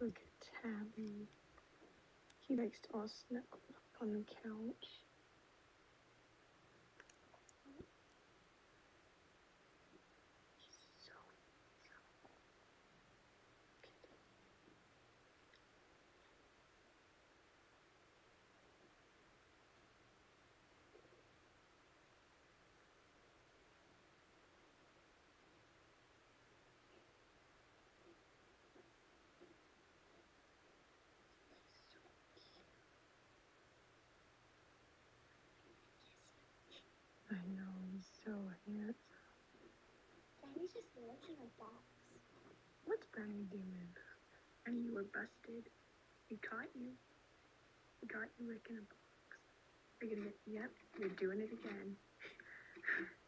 Look at Tabby. He likes to all snuggle up on the couch. He's so, so kitty. He's so cute. I know, he's so handsome. Daddy's licking a box. What's Brownie doing? And you were busted. We caught you. We got you licking a box. Are you gonna yep, you're doing it again.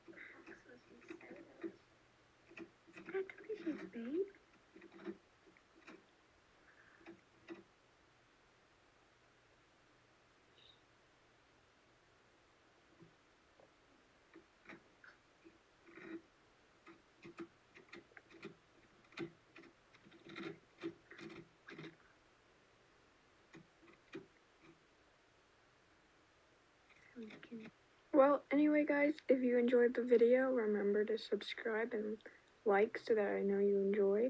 Well, anyway, guys, if you enjoyed the video, remember to subscribe and like so that I know you bye.